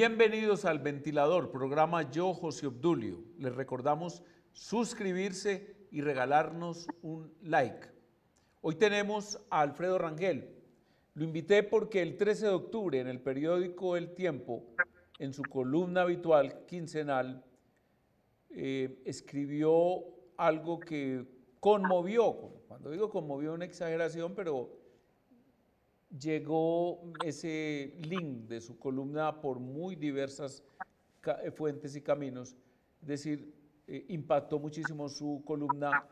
Bienvenidos al Ventilador, programa Yo, José Obdulio. Les recordamos suscribirse y regalarnos un like. Hoy tenemos a Alfredo Rangel. Lo invité porque el 13 de octubre en el periódico El Tiempo, en su columna habitual quincenal, eh, escribió algo que conmovió, cuando digo conmovió una exageración, pero llegó ese link de su columna por muy diversas eh, fuentes y caminos, es decir, eh, impactó muchísimo su columna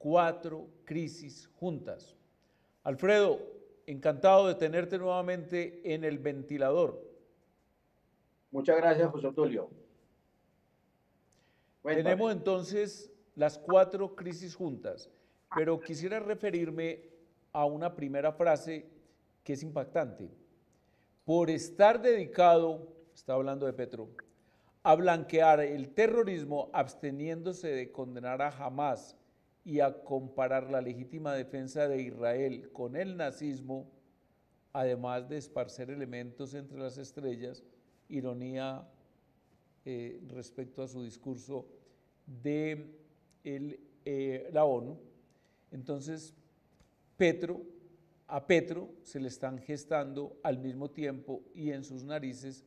Cuatro crisis juntas. Alfredo, encantado de tenerte nuevamente en el ventilador. Muchas gracias, José Tulio. Tenemos entonces las cuatro crisis juntas, pero quisiera referirme a una primera frase que es impactante. Por estar dedicado, está hablando de Petro, a blanquear el terrorismo absteniéndose de condenar a Hamas y a comparar la legítima defensa de Israel con el nazismo, además de esparcer elementos entre las estrellas, ironía eh, respecto a su discurso de eh, la ONU. Entonces, Petro a Petro se le están gestando al mismo tiempo y en sus narices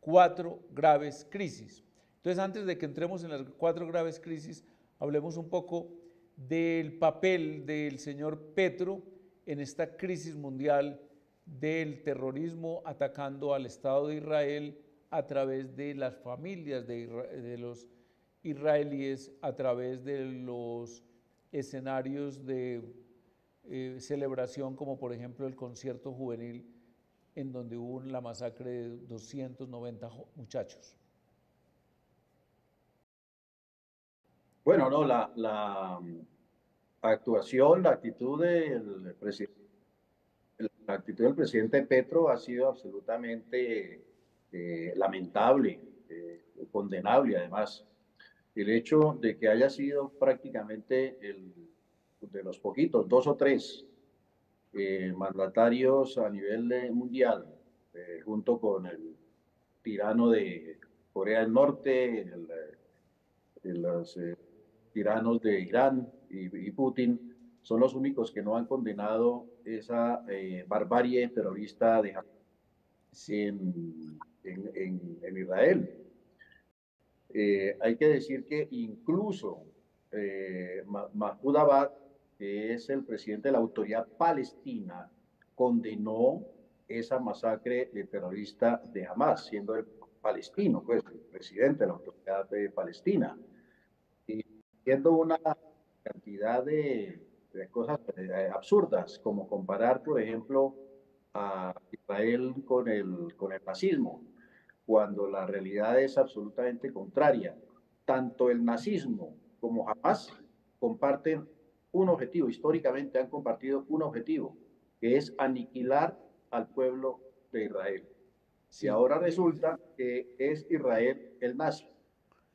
cuatro graves crisis. Entonces, antes de que entremos en las cuatro graves crisis, hablemos un poco del papel del señor Petro en esta crisis mundial del terrorismo atacando al Estado de Israel a través de las familias de, de los israelíes, a través de los escenarios de eh, celebración como por ejemplo el concierto juvenil en donde hubo la masacre de 290 muchachos. Bueno, no, la, la actuación, la actitud del presidente, la actitud del presidente Petro ha sido absolutamente eh, lamentable, eh, condenable además. El hecho de que haya sido prácticamente el de los poquitos, dos o tres eh, mandatarios a nivel mundial, eh, junto con el tirano de Corea del Norte, el, los eh, tiranos de Irán y, Putin, son los únicos que no han condenado esa barbarie terrorista de en, Israel. hay que decir que incluso Mahmoud Abbas que es el presidente de la autoridad palestina, condenó esa masacre de terrorista de Hamas, siendo el palestino, pues el presidente de la autoridad de Palestina. Y siendo una cantidad de, cosas eh, absurdas, como comparar, por ejemplo, a Israel con el, con el nazismo, cuando la realidad es absolutamente contraria. Tanto el nazismo como Hamas comparten un objetivo, históricamente han compartido un objetivo, que es aniquilar al pueblo de Israel. Si ahora resulta que es Israel el nazi,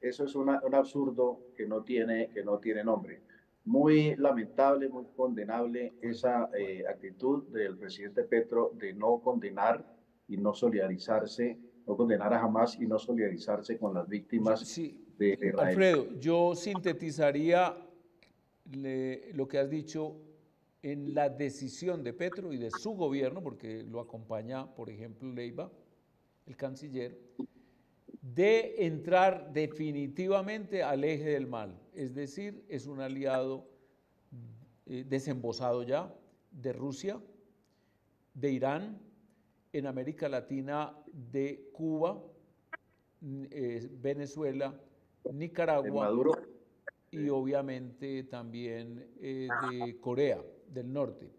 eso es un absurdo que no, tiene, que no tiene nombre. Muy lamentable, muy condenable esa eh, actitud del presidente Petro de no condenar y no solidarizarse, no condenar a jamás y no solidarizarse con las víctimas de Israel. Alfredo, yo sintetizaría lo que has dicho en la decisión de Petro y de su gobierno, porque lo acompaña, por ejemplo, Leiva, el canciller, de entrar definitivamente al eje del mal. Es decir, es un aliado eh, desembosado ya de Rusia, de Irán, en América Latina, de Cuba, eh, Venezuela, Nicaragua y obviamente también eh, de Corea del Norte.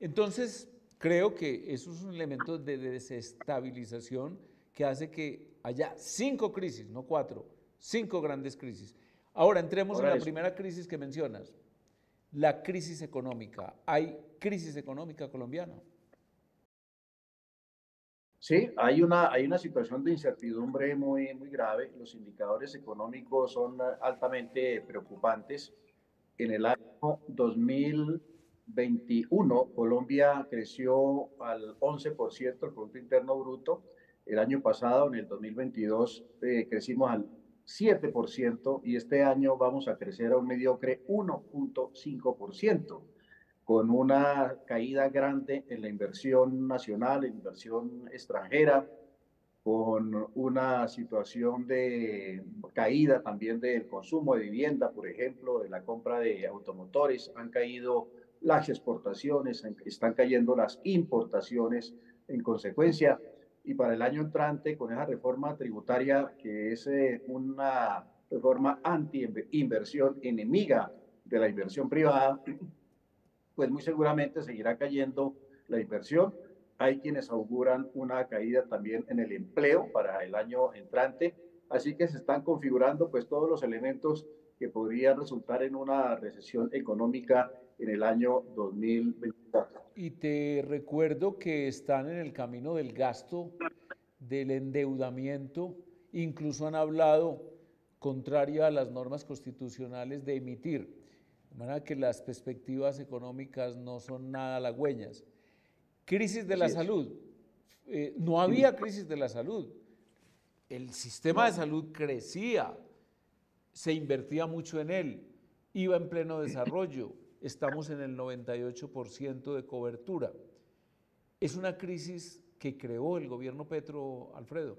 Entonces, creo que eso es un elemento de desestabilización que hace que haya cinco crisis, no cuatro, cinco grandes crisis. Ahora entremos en la primera crisis que mencionas, la crisis económica. ¿Hay crisis económica colombiana? Sí, hay una, hay una situación de incertidumbre muy, muy grave. Los indicadores económicos son altamente preocupantes. En el año 2021, Colombia creció al 11% del Producto Interno Bruto. El año pasado, en el 2022, eh, crecimos al 7% y este año vamos a crecer a un mediocre 1.5%, con una caída grande en la inversión nacional, en inversión extranjera, con una situación de caída también del consumo de vivienda, por ejemplo, de la compra de automotores, han caído las exportaciones, están cayendo las importaciones en consecuencia. Y para el año entrante, con esa reforma tributaria, que es eh, una reforma anti-inversión, enemiga de la inversión privada, pues muy seguramente seguirá cayendo la inversión hay quienes auguran una caída también en el empleo para el año entrante, así que se están configurando pues todos los elementos que podrían resultar en una recesión económica en el año 2024. Y te recuerdo que están en el camino del gasto, del endeudamiento, incluso han hablado, contrario a las normas constitucionales, de emitir. De manera que las perspectivas económicas no son nada halagüeñas. Crisis de la salud. Eh, no había crisis de la salud. El sistema de salud crecía, se invertía mucho en él, iba en pleno desarrollo, estamos en el 98% de cobertura. Es una crisis que creó el gobierno Petro, Alfredo.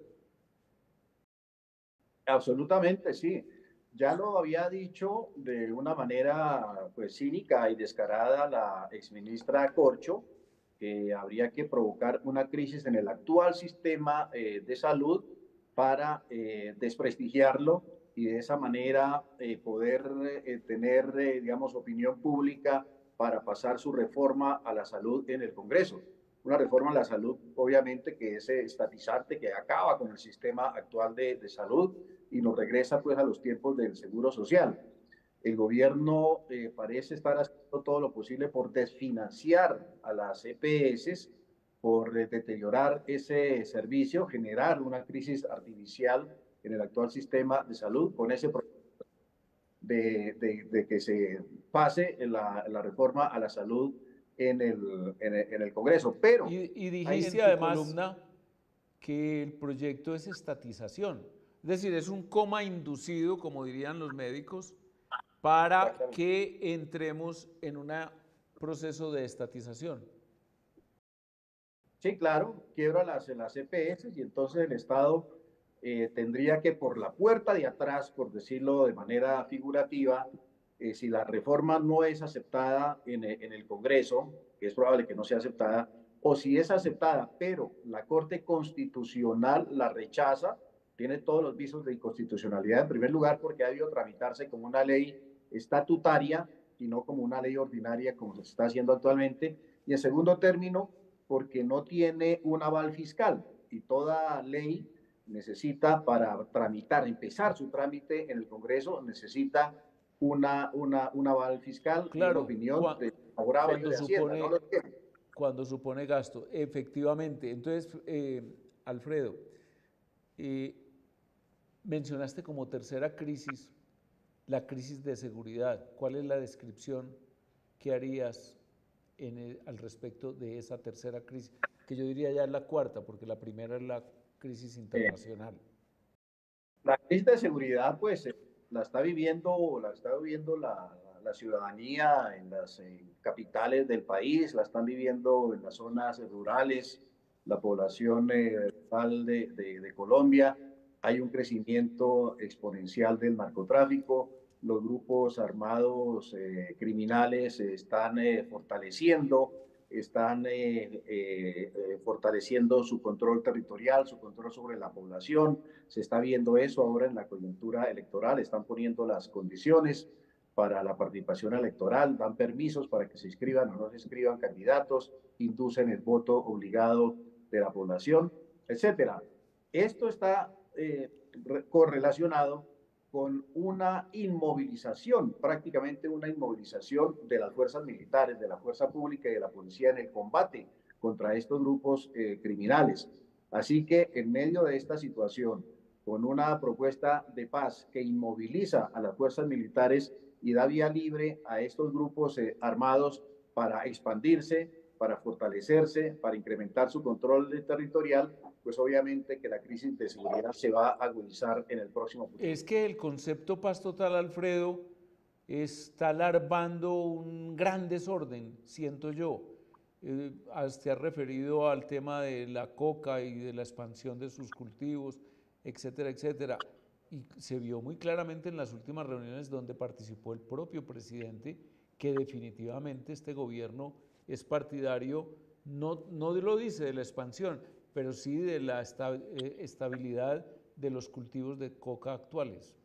Absolutamente, sí. Ya lo había dicho de una manera pues cínica y descarada la exministra Corcho, que habría que provocar una crisis en el actual sistema eh, de salud para eh, desprestigiarlo y de esa manera eh, poder tener, digamos, opinión pública para pasar su reforma a la salud en el Congreso. Una reforma a la salud, obviamente, que es estatizante, que acaba con el sistema actual de, de salud y nos regresa pues a los tiempos del seguro social. El gobierno eh, parece estar haciendo todo lo posible por desfinanciar a las EPS, por deteriorar ese servicio, generar una crisis artificial en el actual sistema de salud con ese de, de, que se pase la, la, reforma a la salud en el, en el, Congreso. Pero y, y dijiste además columna que el proyecto es estatización, es decir, es un coma inducido, como dirían los médicos, para que entremos en un proceso de estatización. Sí, claro, quiebra las, las EPS y entonces el Estado eh, tendría que por la puerta de atrás, por decirlo de manera figurativa, eh, si la reforma no es aceptada en, en el Congreso, que es probable que no sea aceptada, o si es aceptada, pero la Corte Constitucional la rechaza, tiene todos los visos de inconstitucionalidad, en primer lugar porque ha debido tramitarse como una ley estatutaria y no como una ley ordinaria como se está haciendo actualmente. Y en segundo término, porque no tiene un aval fiscal y toda ley necesita para tramitar, empezar su trámite en el Congreso, necesita una, una, un aval fiscal claro, una opinión favorable cuando, supone, cuando supone gasto. Efectivamente. Entonces, eh, Alfredo, eh, mencionaste como tercera crisis la crisis de seguridad. ¿Cuál es la descripción que harías en al respecto de esa tercera crisis? Que yo diría ya es la cuarta, porque la primera es la crisis internacional. La crisis de seguridad, pues, eh, la está viviendo, la está viviendo la, la ciudadanía en las capitales del país, la están viviendo en las zonas rurales, la población eh, de, de, de Colombia. Hay un crecimiento exponencial del narcotráfico, los grupos armados eh, criminales se están eh, fortaleciendo, están eh, fortaleciendo su control territorial, su control sobre la población. Se está viendo eso ahora en la coyuntura electoral, están poniendo las condiciones para la participación electoral, dan permisos para que se inscriban o no se inscriban candidatos, inducen el voto obligado de la población, etcétera. Esto está correlacionado con una inmovilización, prácticamente una inmovilización de las fuerzas militares, de la fuerza pública y de la policía en el combate contra estos grupos eh, criminales. Así que en medio de esta situación, con una propuesta de paz que inmoviliza a las fuerzas militares y da vía libre a estos grupos eh, armados para expandirse, para fortalecerse, para incrementar su control territorial, pues obviamente que la crisis de seguridad se va a agudizar en el próximo futuro. Es que el concepto paz total, Alfredo, está alarmando un gran desorden, siento yo. Eh, te has referido al tema de la coca y de la expansión de sus cultivos, etcétera, etcétera. Y se vio muy claramente en las últimas reuniones donde participó el propio presidente que definitivamente este gobierno es partidario, no, no lo dice de la expansión, pero sí de la eh, estabilidad de los cultivos de coca actuales.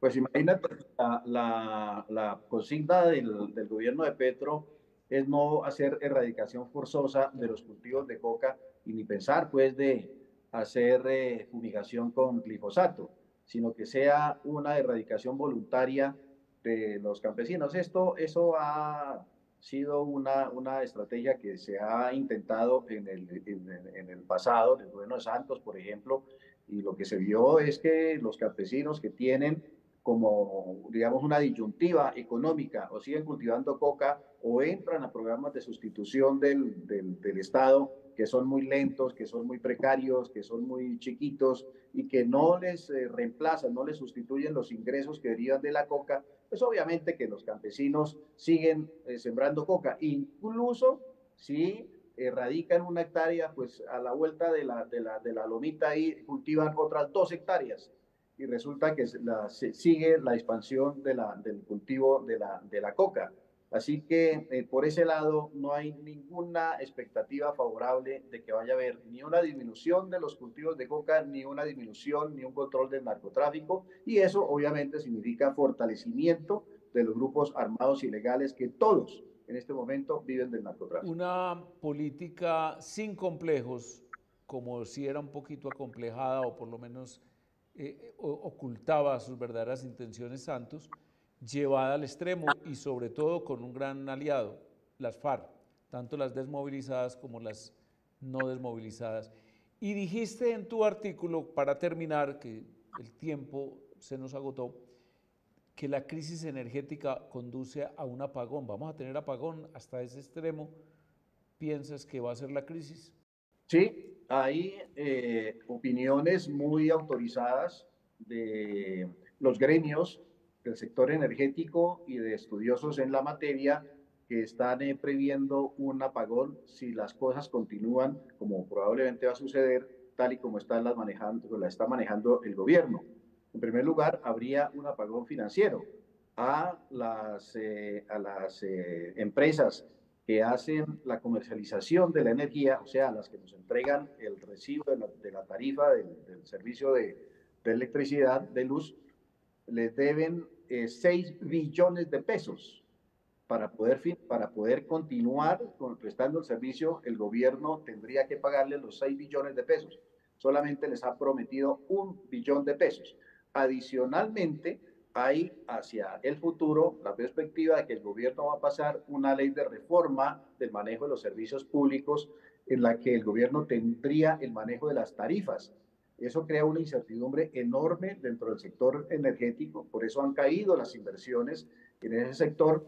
Pues imagínate, la, la, consigna del, del, gobierno de Petro es no hacer erradicación forzosa de los cultivos de coca y ni pensar pues de hacer eh, fumigación con glifosato, sino que sea una erradicación voluntaria de los campesinos. Esto, eso ha sido una, una estrategia que se ha intentado en el, en, el pasado, en el gobierno de Santos, por ejemplo, y lo que se vio es que los campesinos que tienen como, digamos, una disyuntiva económica o siguen cultivando coca o entran a programas de sustitución del, del, del, Estado que son muy lentos, que son muy precarios, que son muy chiquitos y que no les eh, reemplazan, no les sustituyen los ingresos que derivan de la coca, pues obviamente que los campesinos siguen eh, sembrando coca. Incluso si erradican una hectárea, pues a la vuelta de la, de la, de la lomita ahí cultivan otras dos hectáreas y resulta que sigue la expansión del cultivo de la, de la coca. Así que eh, por ese lado no hay ninguna expectativa favorable de que vaya a haber ni una disminución de los cultivos de coca, ni una disminución, ni un control del narcotráfico. Y eso obviamente significa fortalecimiento de los grupos armados ilegales que todos en este momento viven del narcotráfico. Una política sin complejos, como si era un poquito acomplejada o por lo menos eh, ocultaba sus verdaderas intenciones Santos, llevada al extremo y sobre todo con un gran aliado, las FARC, tanto las desmovilizadas como las no desmovilizadas. Y dijiste en tu artículo, para terminar, que el tiempo se nos agotó, que la crisis energética conduce a un apagón. Vamos a tener apagón hasta ese extremo. ¿Piensas que va a ser la crisis? Sí, hay eh, opiniones muy autorizadas de los gremios del sector energético y de estudiosos en la materia que están eh, previendo un apagón si las cosas continúan como probablemente va a suceder tal y como están las manejando, la está manejando el gobierno. En primer lugar, habría un apagón financiero a las, eh, a las empresas que hacen la comercialización de la energía, o sea, las que nos entregan el recibo de la, tarifa del, servicio de, electricidad, de luz, les deben 6 eh, billones de pesos para poder, para poder continuar prestando el servicio, el gobierno tendría que pagarle los 6 billones de pesos. Solamente les ha prometido un billón de pesos. Adicionalmente, hay hacia el futuro la perspectiva de que el gobierno va a pasar una ley de reforma del manejo de los servicios públicos en la que el gobierno tendría el manejo de las tarifas. Eso crea una incertidumbre enorme dentro del sector energético, por eso han caído las inversiones en ese sector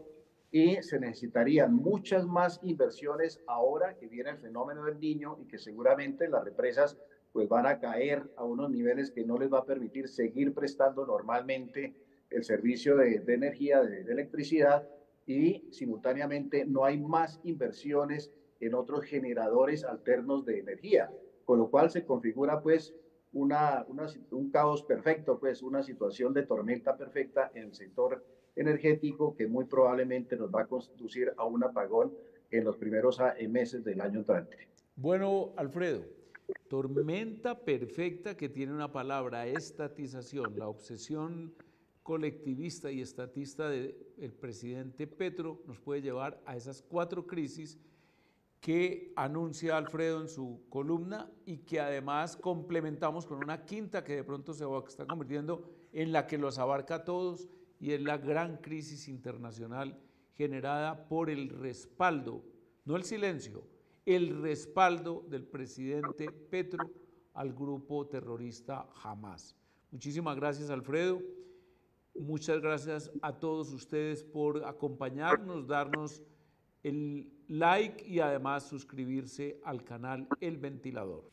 y se necesitarían muchas más inversiones ahora que viene el fenómeno del niño y que seguramente las represas pues van a caer a unos niveles que no les va a permitir seguir prestando normalmente el servicio de, energía, de, electricidad, y simultáneamente no hay más inversiones en otros generadores alternos de energía, con lo cual se configura pues una, un caos perfecto, pues una situación de tormenta perfecta en el sector energético que muy probablemente nos va a conducir a un apagón en los primeros meses del año entrante. Bueno, Alfredo, tormenta perfecta que tiene una palabra, estatización, la obsesión colectivista y estatista del presidente Petro nos puede llevar a esas cuatro crisis que anuncia Alfredo en su columna y que además complementamos con una quinta que de pronto se está convirtiendo en la que los abarca a todos y es la gran crisis internacional generada por el respaldo, no el silencio, el respaldo del presidente Petro al grupo terrorista Hamas. Muchísimas gracias, Alfredo. Muchas gracias a todos ustedes por acompañarnos, darnos el like y además suscribirse al canal El Ventilador.